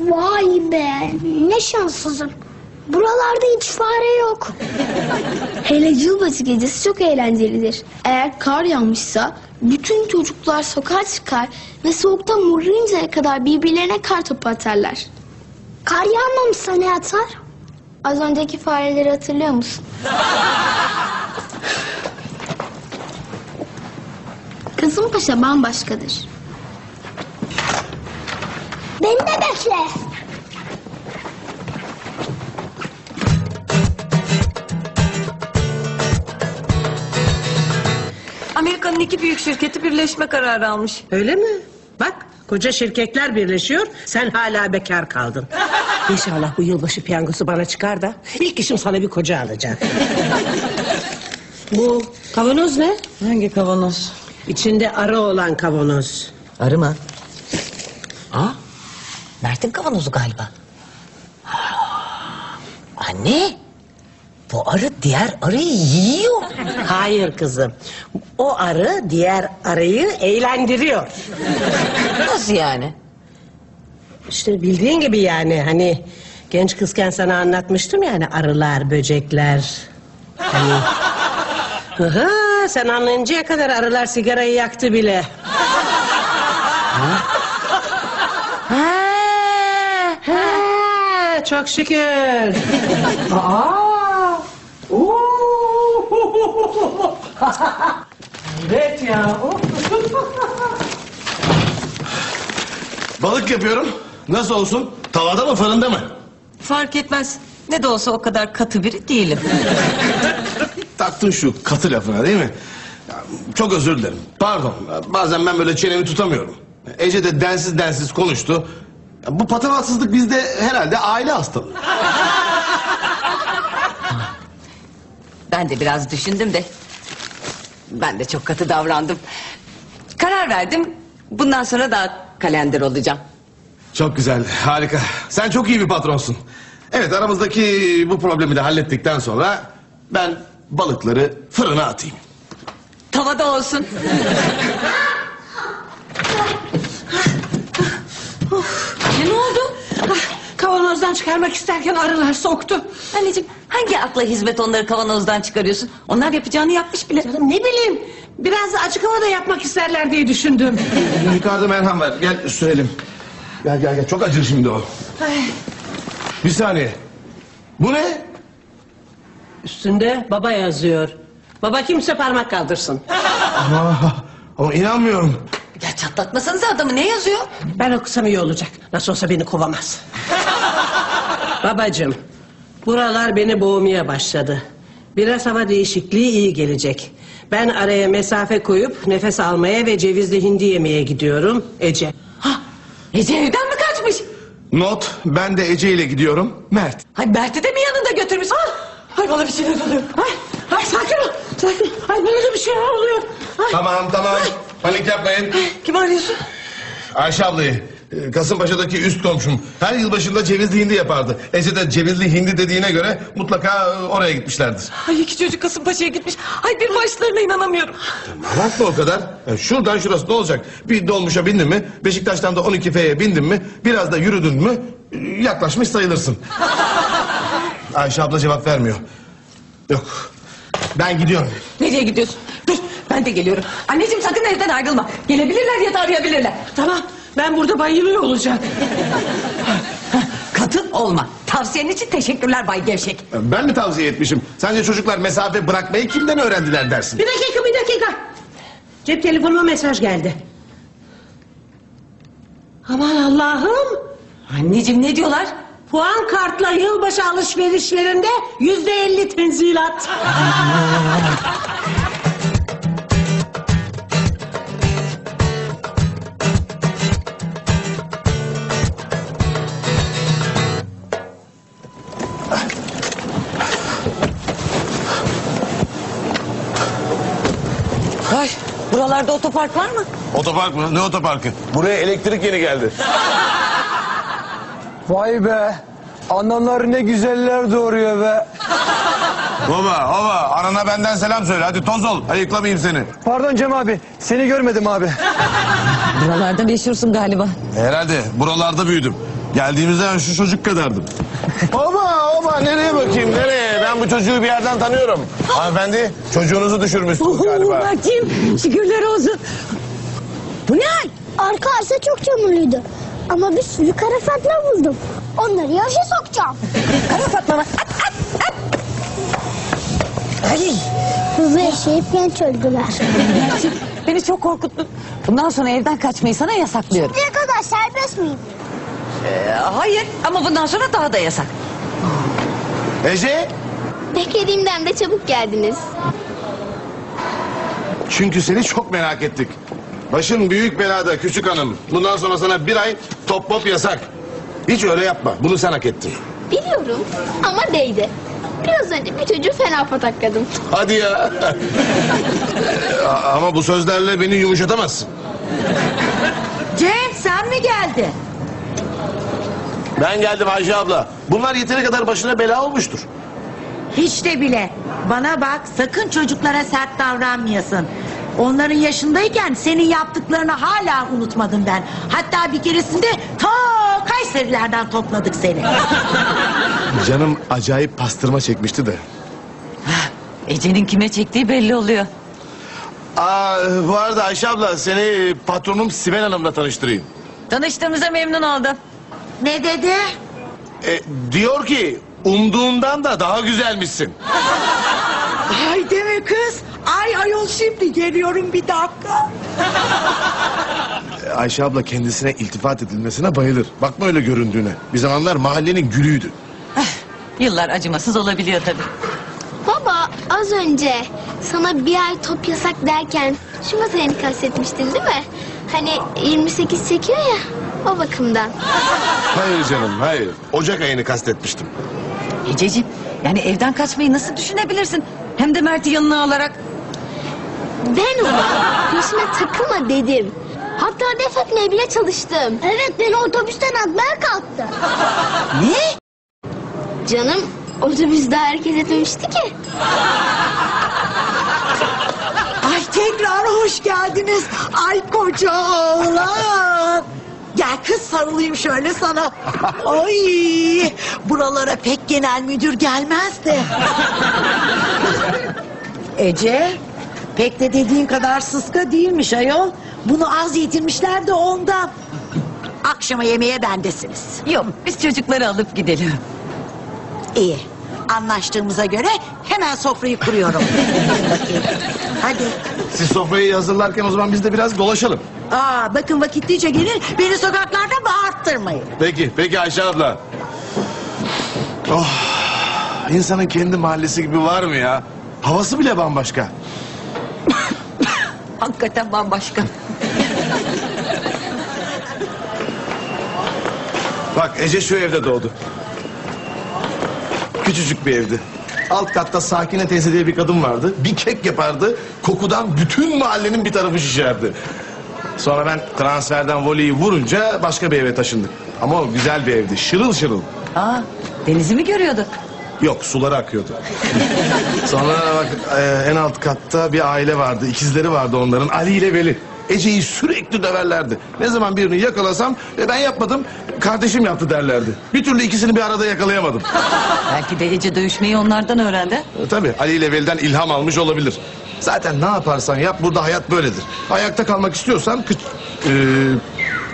Vay be. Ne şanssızım. Buralarda hiç fare yok. Hele yılbaşı gecesi çok eğlencelidir. Eğer kar yağmışsa bütün çocuklar sokağa çıkar ve soğuktan mırrıncaya kadar birbirlerine kar topu atarlar. Kar yağmamışsa ne atar? Az önceki fareleri hatırlıyor musun? Kasımpaşa bambaşkadır. Beni de bekle. Amerika'nın iki büyük şirketi birleşme kararı almış. Öyle mi? Bak koca şirketler birleşiyor sen hala bekar kaldın. İnşallah bu yılbaşı piyangosu bana çıkar da ilk işim sana bir koca alacak. bu kavanoz ne? Hangi kavanoz? İçinde arı olan kavanoz. Arı mı? Aa, Mert'in kavanozu galiba. Anne, bu arı diğer arıyı yiyor. Hayır kızım. O arı diğer arıyı eğlendiriyor. Nasıl yani? İşte bildiğin gibi yani hani genç kızken sana anlatmıştım yani arılar, böcekler. Hani Hı hı, sen anlayıncaya kadar arılar sigarayı yaktı bile. Ha, çok şükür. Aa! Evet ya. Balık yapıyorum. Nasıl olsun? Tavada mı fırında mı? Fark etmez. Ne de olsa o kadar katı biri değilim. Taktın şu katı lafına değil mi? Ya, Çok özür dilerim. Pardon. Bazen ben böyle çenemi tutamıyorum. Ece de densiz densiz konuştu. Ya, Bu patavatsızlık bizde herhalde aile hastalığı. Ben de biraz düşündüm de. Ben de çok katı davrandım. Karar verdim. Bundan sonra daha kalender olacağım. Çok güzel, harika. Sen çok iyi bir patronsun. Evet, aramızdaki bu problemi de hallettikten sonra ben balıkları fırına atayım. Tavada olsun. ne oldu? Kavanozdan çıkarmak isterken arılar soktu. Anneciğim hangi akla hizmet onları kavanozdan çıkarıyorsun? Onlar yapacağını yapmış bile. Canım ne bileyim biraz da açık havada yapmak isterler diye düşündüm. Yukarıda merhem ver, gel sürelim. Gel gel gel, çok acır şimdi o. Bir saniye. Bu ne? Üstünde baba yazıyor. Baba kimse parmak kaldırsın. Ama, ama inanmıyorum. Ya çatlatmasanıza adamı ne yazıyor? Ben okusam iyi olacak. Nasıl olsa beni kovamaz. Babacığım, buralar beni boğmaya başladı. Biraz hava değişikliği iyi gelecek. Ben araya mesafe koyup nefes almaya ve cevizli hindi yemeye gidiyorum. Ece. Ha, Ece evden mi kaçmış? Not, ben de Ece ile gidiyorum. Mert. Hay Bert'i de mi yanında götürmüş? Ah, hay bana bir şeyler oluyor. Ay, ay sakin ol. Sakin ol. Ay bana da bir şey oluyor. Ay. Tamam tamam, panik yapmayın. Kim arıyorsun? Ayşe ablayı. e, Kasımpaşa'daki üst komşum. Her yılbaşında cevizli hindi yapardı. Ece de cevizli hindi dediğine göre mutlaka e, oraya gitmişlerdir. Ay iki çocuk Kasımpaşa'ya gitmiş. Ay bir başlarına inanamıyorum. Bakma o kadar. E, Şuradan şurası ne olacak? Bir dolmuşa bindin mi? Beşiktaş'tan da 12 F'ye bindin mi? Biraz da yürüdün mü? e, Yaklaşmış sayılırsın. Ayşe abla cevap vermiyor. Yok. Ben gidiyorum. Nereye gidiyorsun? Ben de geliyorum. Anneciğim sakın evden ayrılma. Gelebilirler ya da arayabilirler. Tamam ben burada bayılıyor olacağım. Katıl olma. Tavsiyen için teşekkürler Bay Gevşek. Ben mi tavsiye etmişim? Sence çocuklar mesafe bırakmayı kimden öğrendiler dersin? Bir dakika bir dakika. Cep telefonuma mesaj geldi. Aman Allah'ım. Anneciğim ne diyorlar? Puan kartla yılbaşı alışverişlerinde yüzde elli tenzilat. buralarda otopark var mı? Otopark mı? Ne otoparkı? Buraya elektrik yeni geldi. Vay be. Analar ne güzeller doğuruyor be. Baba baba anana benden selam söyle hadi toz ol ayıklamayayım seni. Pardon Cem abi. Seni görmedim abi. Buralarda meşhursun galiba. Herhalde buralarda büyüdüm. Geldiğimizde ben şu çocuk kadardım. Oba oba nereye bakayım nereye? Ben bu çocuğu bir yerden tanıyorum. Hanımefendi çocuğunuzu düşürmüşsünüz galiba. Bakayım şükürler olsun. Bu ne hal? Arka arsa çok çamurluydu. Ama bir sürü kara fatma buldum. Onları yarışa sokacağım. Kara Fatma mı? Ay, Hızlı yaşayıp genç öldüler. beni çok korkuttun. Bundan sonra evden kaçmayı sana yasaklıyorum. Ne kadar serbest miyim? Ee, hayır ama bundan sonra daha da yasak. Ece Beklediğimden de çabuk geldiniz. çünkü seni çok merak ettik. Başın büyük belada küçük hanım. Bundan sonra sana bir ay top pop yasak. Hiç öyle yapma. Bunu sen hak ettin. Biliyorum ama değdi. Biraz önce bir çocuğu fena patakladım. Hadi ya. Ama bu sözlerle beni yumuşatamazsın. Cem sen mi geldin? Ben geldim Ayşe abla. Bunlar yeteri kadar başına bela olmuştur. Hiç de bile. Bana bak sakın çocuklara sert davranmayasın. Onların yaşındayken senin yaptıklarını hala unutmadım ben. Hatta bir keresinde ta Kayserilerden topladık seni. Canım acayip pastırma çekmişti de. Ece'nin kime çektiği belli oluyor. Aa, bu arada Ayşe abla seni patronum Sibel Hanım'la tanıştırayım. Tanıştığımıza memnun oldum. Ne dedi? E, diyor ki umduğumdan da daha güzelmişsin. Ay deme kız. Ay ayol şimdi geliyorum bir dakika. E, Ayşe abla kendisine iltifat edilmesine bayılır. Bakma öyle göründüğüne. Bir zamanlar mahallenin gülüydü. Yıllar acımasız olabiliyor tabii. Baba az önce sana bir ay top yasak derken şu matereni kastetmiştin değil mi? Hani 28 çekiyor ya o bakımdan. Hayır canım hayır. Ocak ayını kastetmiştim. Ececiğim yani evden kaçmayı nasıl düşünebilirsin? Hem de Mert'i yanına alarak. Ben ona peşime takılma dedim. Hatta def etmeye bile çalıştım. Evet beni otobüsten atmaya kalktı. Ne? Canım otobüste hareket etmemişti ki. Ay tekrar hoş geldiniz. Ay koca oğlan. Gel kız sarılayım şöyle sana. Ay buralara pek genel müdür gelmez de. Ece pek de dediğin kadar sıska değilmiş ayol. Bunu az yedirmişler de ondan. Akşama yemeğe bendesiniz. Yok biz çocukları alıp gidelim. İyi. Anlaştığımıza göre hemen sofrayı kuruyorum. Bakayım. Hadi. Siz sofrayı hazırlarken o zaman biz de biraz dolaşalım. Aa, bakın vakitlice gelin. Beni sokaklarda bağırttırmayın. Peki, peki Ayşe abla. Oh, insanın kendi mahallesi gibi var mı ya? Havası bile bambaşka. Hakikaten bambaşka. Bak Ece şu evde doğdu. Küçücük bir evdi. Alt katta Sakine teyze diye bir kadın vardı. Bir kek yapardı. Kokudan bütün mahallenin bir tarafı şişerdi. Sonra ben transferden voleyi vurunca başka bir eve taşındık. Ama o güzel bir evdi. Şırıl şırıl. Aa, denizi mi görüyorduk? Yok suları akıyordu. Sonra bak e, en alt katta bir aile vardı. İkizleri vardı onların Ali ile Veli. Ece'yi sürekli döverlerdi. Ne zaman birini yakalasam ve ben yapmadım kardeşim yaptı derlerdi. Bir türlü ikisini bir arada yakalayamadım. Belki de Ece dövüşmeyi onlardan öğrendi. E, Tabii Ali ile Veli'den ilham almış olabilir. Zaten ne yaparsan yap burada hayat böyledir. Ayakta kalmak istiyorsan kıç, e,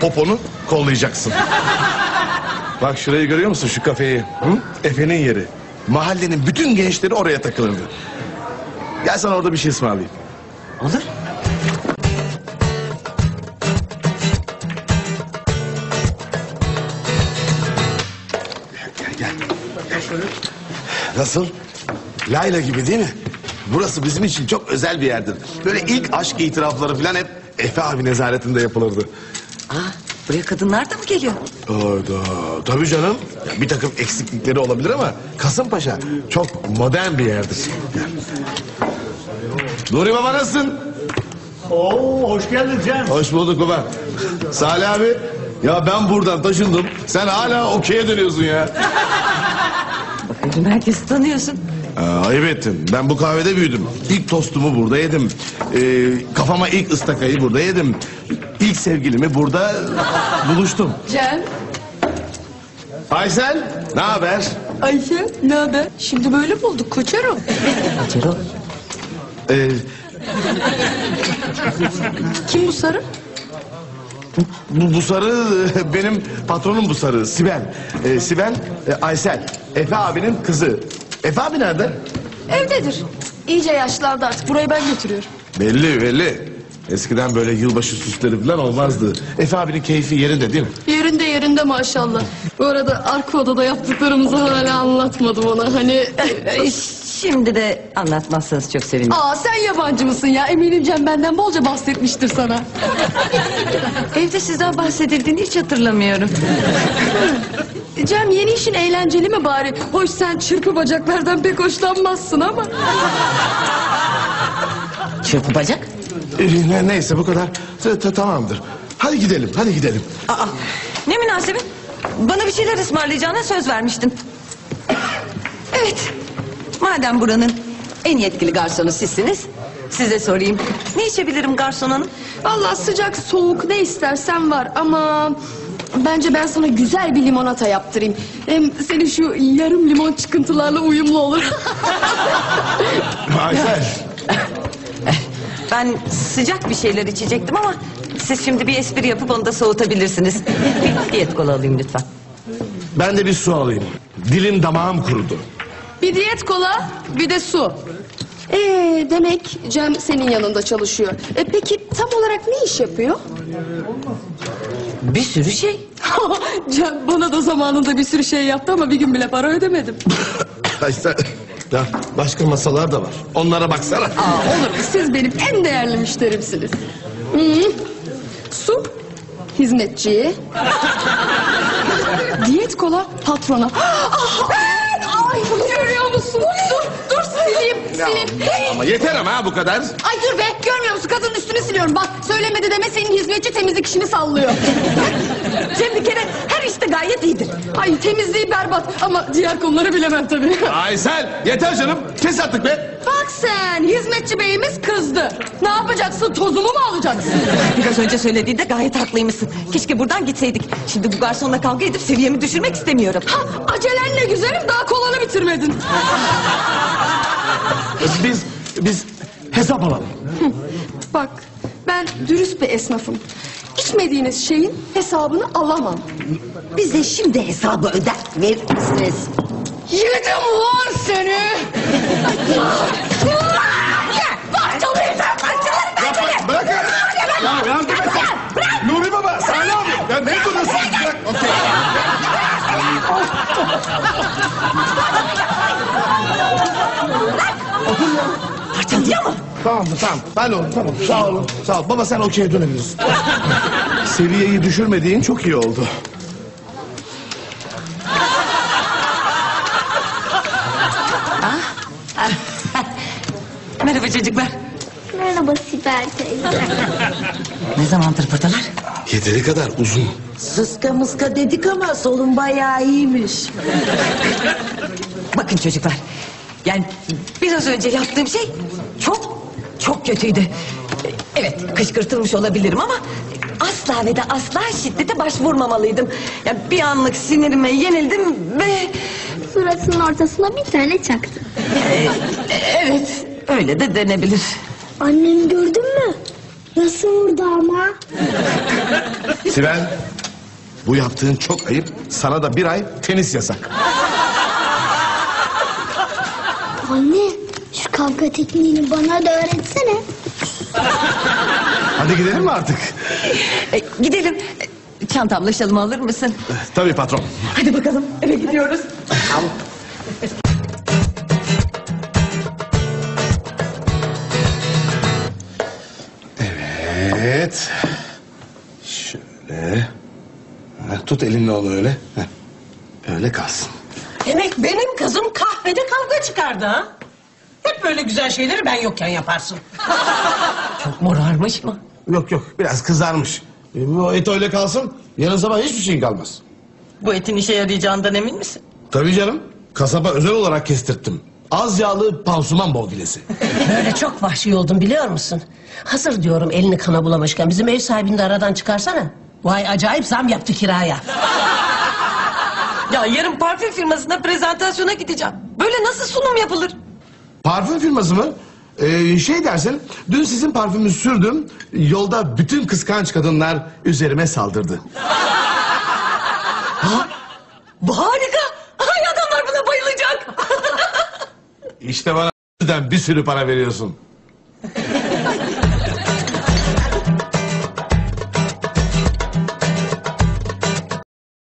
poponu kollayacaksın. Bak şurayı görüyor musun şu kafeyi? Hı? Efe'nin yeri. Mahallenin bütün gençleri oraya takılırdı. Gel sana orada bir şey ısmarlayayım. Olur. Nasıl? Layla gibi değil mi? Burası bizim için çok özel bir yerdir. Böyle ilk aşk itirafları falan hep Efe abi nezaretinde yapılırdı. Aa, buraya kadınlar da mı geliyor? Hayda. Tabii canım. Ya bir takım eksiklikleri olabilir ama Kasımpaşa çok modern bir yerdir. Nuri baba nasılsın? Oo hoş geldin Cem. Hoş bulduk baba. Salih abi. Ya ben buradan taşındım. Sen hala okey'e dönüyorsun ya. Bakıyorum herkesi tanıyorsun. Aa, ayıp ettin. Ben bu kahvede büyüdüm. İlk tostumu burada yedim. Ee, kafama ilk ıstakayı burada yedim. İlk sevgilimi burada buluştum. Cem, Aysel, ne haber? Ayşe, ne haber? Şimdi böyle bulduk koçero. Cero. Ee, Kim bu sarı? Bu, bu sarı e, benim patronum bu sarı. Sibel. Ee, Sibel, e, Aysel. Efe abinin kızı. Efe abi nerede? Evdedir. İyice yaşlandı artık. Burayı ben götürüyorum. Belli belli. Eskiden böyle yılbaşı süsleri falan olmazdı. Efe abinin keyfi yerinde değil mi? Yerinde yerinde maşallah. Bu arada arka odada yaptıklarımızı hala anlatmadım ona. Hani... Ee, Şimdi de anlatmazsanız çok sevinirim. Aa sen yabancı mısın ya? Eminim Cem benden bolca bahsetmiştir sana. Evde sizden bahsedildiğini hiç hatırlamıyorum. Cem yeni işin eğlenceli mi bari? Hoş sen çırpı bacaklardan pek hoşlanmazsın ama. Çırpı bacak. Ee, ne, neyse bu kadar. Tamamdır. Hadi gidelim, hadi gidelim. Aa, ne münasebet. Bana bir şeyler ısmarlayacağına söz vermiştin. Evet. Madem buranın en yetkili garsonu sizsiniz. Size sorayım. Ne içebilirim garson hanım? Vallahi sıcak soğuk ne istersen var ama... Bence ben sana güzel bir limonata yaptırayım. Hem senin şu yarım limon çıkıntılarla uyumlu olur. Aysel. Ben sıcak bir şeyler içecektim ama... Siz şimdi bir espri yapıp onu da soğutabilirsiniz. Bir diyet kola alayım lütfen. Ben de bir su alayım. Dilim damağım kurudu. Bir diyet kola bir de su. Ee, demek Cem senin yanında çalışıyor. E, peki tam olarak ne iş yapıyor? Bir sürü şey. Cem bana da zamanında bir sürü şey yaptı ama bir gün bile para ödemedim. Aysel. Ya başka masalar da var. Onlara baksana. Aa, olur mu? Siz benim en değerli müşterimsiniz. Hı. Su hizmetçiye. Diyet kola patrona. Ah, Ay görüyor musun? Dur dur sileyim sileyim. Ama yeter ama ha bu kadar. Ay dur be görmüyor musun kadının üstünü siliyorum bak söylemedi deme senin hizmetçi temizlik işini sallıyor. Cem bir kere her işte gayet iyidir. Ay temizliği berbat ama diğer konuları bilemem tabii. Aysel yeter canım. Kes artık be. Bak sen hizmetçi beyimiz kızdı. Ne yapacaksın tozumu mu alacaksın? Biraz önce söylediğinde gayet haklıymışsın. Keşke buradan gitseydik. Şimdi bu garsonla kavga edip seviyemi düşürmek istemiyorum. Ha, acelen ne güzelim daha kolanı bitirmedin. Biz biz hesap alalım. Bak ben dürüst bir esnafım. İçmediğiniz şeyin hesabını alamam. Bize şimdi hesabı öder verir misiniz? Yedim lan seni. Parçalayacağım parçalarım ben seni. Bırakın. Ya yardım et. Nuri baba Salih abi. Ya ne duruyorsun? Bırak. Okey. Parçalıyor mu? Tamam mı tamam. Ben oldu tamam. Sağ olun. Sağ ol. Baba sen okey'e dönebilirsin. Seviyeyi düşürmediğin çok iyi oldu. Merhaba çocuklar. Merhaba Sibel teyze. Ne zamandır buradalar? Yeteri kadar uzun. Sıska mıska dedik ama solun bayağı iyiymiş. Bakın çocuklar. Yani biraz önce yaptığım şey çok çok kötüydü. Evet kışkırtılmış olabilirim ama asla ve de asla şiddete başvurmamalıydım. Ya bir anlık sinirime yenildim ve Suratının ortasına bir tane çaktı. e, evet öyle de denebilir. Annem gördün mü? Nasıl vurdu ama? Sibel bu yaptığın çok ayıp. Sana da bir ay tenis yasak. Anne kavga tekniğini bana da öğretsene. Hadi gidelim mi artık? E, gidelim. E, Çantamla şalımı alır mısın? Tabii patron. Hadi bakalım eve gidiyoruz. Evet. Şöyle. Ha, tut elinle onu öyle. Heh. Öyle kalsın. Demek benim kızım kahvede kavga çıkardı ha? Hep böyle güzel şeyleri ben yokken yaparsın. Çok morarmış mı? Yok yok biraz kızarmış. E, O et öyle kalsın. Yarın sabah hiçbir şey kalmaz. Bu etin işe yarayacağından emin misin? Tabii canım. Kasaba özel olarak kestirttim. Az yağlı pansuman bogilesi. Böyle çok vahşi oldun biliyor musun? Hazır diyorum elini kana bulamışken bizim ev sahibini de aradan çıkarsana. Vay acayip zam yaptı kiraya. Ya yarın parfüm firmasına prezentasyona gideceğim. Böyle nasıl sunum yapılır? Parfüm firması mı? Ee, şey dersin, dün sizin parfümü sürdüm, yolda bütün kıskanç kadınlar üzerime saldırdı. Bu harika. Ay adamlar buna bayılacak. İşte bana bir sürü para veriyorsun.